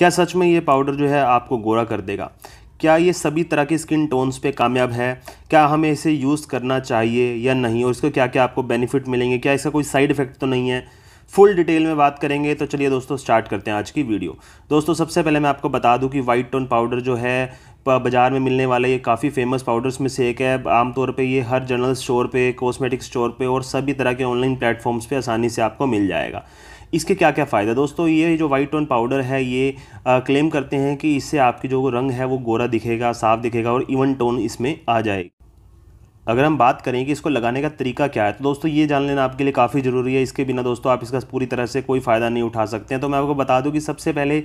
क्या सच में ये पाउडर जो है आपको गोरा कर देगा? क्या ये सभी तरह के स्किन टोन्स पे कामयाब है? क्या हमें इसे यूज़ करना चाहिए या नहीं? और इसको क्या क्या आपको बेनिफिट मिलेंगे? क्या इसका कोई साइड इफ़ेक्ट तो नहीं है? फुल डिटेल में बात करेंगे तो चलिए दोस्तों स्टार्ट करते हैं आज की वीडियो दोस्तों, सबसे पहले मैं आपको बता दूँ कि वाइट टोन पाउडर जो है बाज़ार में मिलने वाला ये काफ़ी फ़ेमस पाउडर्स में से एक है। आमतौर पे ये हर जनरल स्टोर पे कॉस्मेटिक स्टोर पे और सभी तरह के ऑनलाइन प्लेटफॉर्म्स पे आसानी से आपको मिल जाएगा। इसके क्या क्या फ़ायदा दोस्तों ये जो वाइट टोन पाउडर है ये आ, क्लेम करते हैं कि इससे आपकी जो रंग है वो गोरा दिखेगा साफ़ दिखेगा और इवन टोन इसमें आ जाएगी। अगर हम बात करें कि इसको लगाने का तरीका क्या है तो दोस्तों ये जान लेना आपके लिए काफ़ी ज़रूरी है। इसके बिना दोस्तों आप इसका पूरी तरह से कोई फ़ायदा नहीं उठा सकते हैं। तो मैं आपको बता दूँ कि सबसे पहले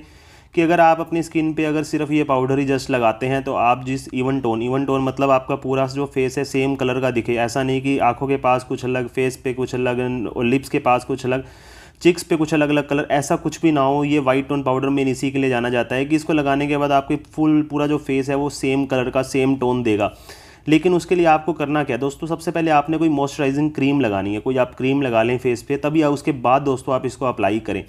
कि अगर आप अपनी स्किन पे अगर सिर्फ़ ये पाउडर ही जस्ट लगाते हैं तो आप जिस इवन टोन इवन टोन मतलब आपका पूरा जो फेस है सेम कलर का दिखे। ऐसा नहीं कि आँखों के पास कुछ अलग फेस पे कुछ अलग और लिप्स के पास कुछ अलग चिक्स पे कुछ अलग अलग कलर ऐसा कुछ भी ना हो, ये वाइट टोन पाउडर मेन इसी के लिए जाना जाता है कि इसको लगाने के बाद आपके फुल पूरा जो फेस है, वो सेम कलर का सेम टोन देगा। लेकिन उसके लिए आपको करना क्या है? दोस्तों, सबसे पहले आपने कोई मॉइस्चराइजिंग क्रीम लगानी है, कोई आप क्रीम लगा लें फेस पे, तभी उसके बाद दोस्तों आप इसको अप्लाई करें।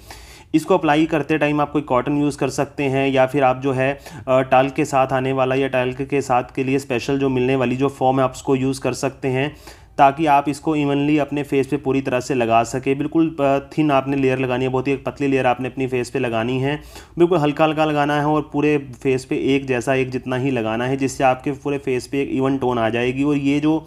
इसको अप्लाई करते टाइम आप कोई कॉटन यूज़ कर सकते हैं, या फिर आप जो है टाल्क के साथ आने वाला या टाल्क के साथ के लिए स्पेशल जो मिलने वाली जो फॉर्म है आप उसको यूज़ कर सकते हैं, ताकि आप इसको इवनली अपने फेस पे पूरी तरह से लगा सके। बिल्कुल थिन आपने लेयर लगानी है, बहुत ही एक पतली लेयर आपने अपनी फेस पे लगानी है। बिल्कुल हल्का हल्का लगाना है और पूरे फेस पे एक जैसा एक जितना ही लगाना है, जिससे आपके पूरे फेस पे एक इवन टोन आ जाएगी। और ये जो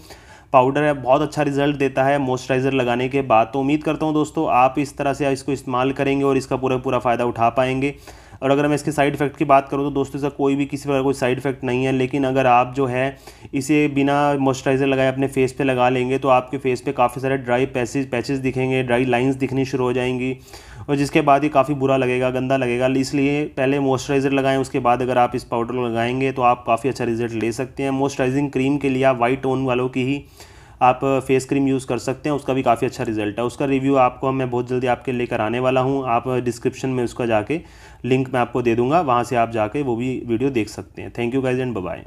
पाउडर है, बहुत अच्छा रिज़ल्ट देता है मॉइस्चराइज़र लगाने के बाद। तो उम्मीद करता हूँ दोस्तों, आप इस तरह से इसको इस्तेमाल करेंगे और इसका पूरा पूरा फ़ायदा उठा पाएँगे। और अगर मैं इसके साइड इफ़ेक्ट की बात करूँ तो दोस्तों, इसका कोई भी किसी प्रकार कोई साइड इफ़ेक्ट नहीं है। लेकिन अगर आप जो है इसे बिना मॉइस्चराइज़र लगाए अपने फेस पे लगा लेंगे तो आपके फेस पे काफ़ी सारे ड्राई पैसेज पैचेस दिखेंगे ड्राई लाइंस दिखनी शुरू हो जाएँगी। और जिसके बाद ये काफ़ी बुरा लगेगा, गंदा लगेगा। इसलिए पहले मॉइस्चराइज़र लगाएँ, उसके बाद अगर आप इस पाउडर लगाएँगे तो आप काफ़ी अच्छा रिज़ल्ट ले सकते हैं। मॉइस्चराइजिंग क्रीम के लिए आप वाइट टोन वालों की ही आप फेस क्रीम यूज़ कर सकते हैं, उसका भी काफ़ी अच्छा रिज़ल्ट है। उसका रिव्यू आपको मैं बहुत जल्दी आपके लेकर आने वाला हूँ। आप डिस्क्रिप्शन में उसका जाके लिंक मैं आपको दे दूँगा, वहाँ से आप जाके वो भी वीडियो देख सकते हैं। Thank you guys and bye